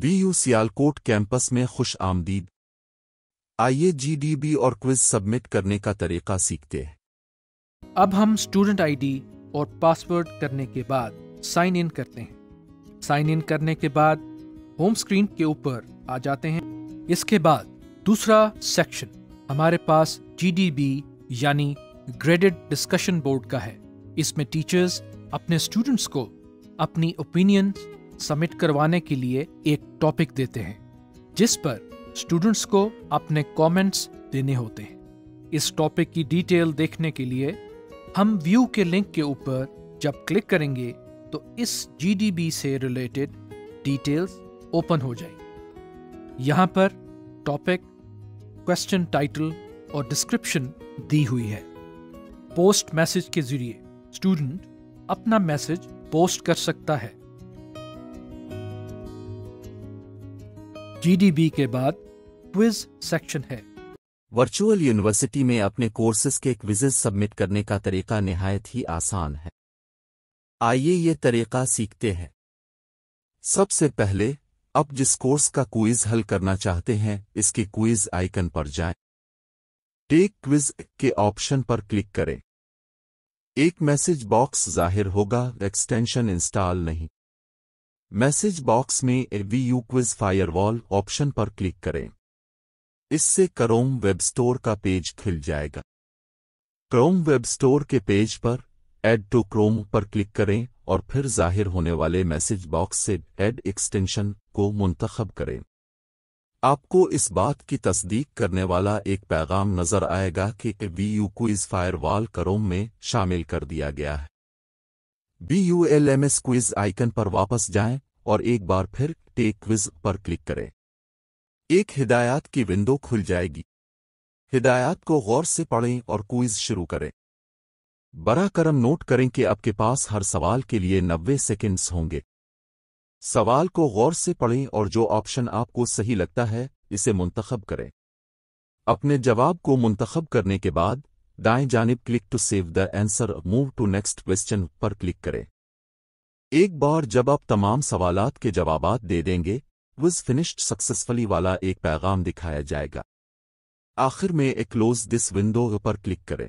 We you Sialkot campus में खुश आमदीद। आइए जीडीबी और क्विज सबमिट करने का तरीका सीखते हैं। अब हम स्टूडेंट आईडी और पासवर्ड करने के बाद साइन इन करते हैं। साइन इन करने के बाद होम स्क्रीन के ऊपर आ जाते हैं। इसके बाद दूसरा सेक्शन हमारे पास जीडीबी यानी ग्रेडेड डिस्कशन बोर्ड का है। इसमें टीचर्स अपने स्टूडेंट्स को अपनी ओपिनियन सबमिट करवाने के लिए एक टॉपिक देते हैं, जिस पर स्टूडेंट्स को अपने कमेंट्स देने होते हैं। इस टॉपिक की डिटेल देखने के लिए हम व्यू के लिंक के ऊपर जब क्लिक करेंगे तो इस जीडीबी से रिलेटेड डिटेल्स ओपन हो जाएँगी। यहाँ पर टॉपिक क्वेश्चन टाइटल और डिस्क्रिप्शन दी हुई है। पोस्ट मैसेज के ज़रिए स्टूडेंट अपना मैसेज पोस्ट कर सकता है। जीडीबी के बाद क्विज सेक्शन है। वर्चुअल यूनिवर्सिटी में अपने कोर्सेज के क्विजेज सबमिट करने का तरीका निहायत ही आसान है। आइए ये तरीका सीखते हैं। सबसे पहले अब जिस कोर्स का क्विज हल करना चाहते हैं, इसके क्विज आइकन पर जाएँ। टेक क्विज के ऑप्शन पर क्लिक करें। एक मैसेज बॉक्स ज़ाहिर होगा एक्सटेंशन इंस्टॉल नहीं। मैसेज बॉक्स में V U quiz firewall option पर क्लिक करें। इससे क्रोम वेब स्टोर का पेज खुल जाएगा। क्रोम वेब स्टोर के पेज पर एड टू क्रोम पर क्लिक करें और फिर ज़ाहिर होने वाले मैसेज बॉक्स से एड एक्सटेंशन को मुंतखब करें। आपको इस बात की तस्दीक करने वाला एक पैगाम नज़र आएगा कि V U quiz firewall Chrome में शामिल कर दिया गया है। V U L M S quiz icon पर वापस जाएँ और एक बार फिर टेक क्विज पर क्लिक करें। एक हिदायत की विंडो खुल जाएगी। हिदायत को गौर से पढ़ें और क्विज शुरू करें। बरा करम नोट करें कि आपके पास हर सवाल के लिए 90 सेकंड्स होंगे। सवाल को गौर से पढ़ें और जो ऑप्शन आपको सही लगता है, इसे मुंतखब करें। अपने जवाब को मुंतखब करने के बाद दाएँ जानब click to save the answer move to next question पर क्लिक करें। एक बार जब आप तमाम सवालात के जवाब दे देंगे विज फिनिश्ड सक्सेसफुली वाला एक पैगाम दिखाया जाएगा। आखिर में ए क्लोज दिस विंडो पर क्लिक करें।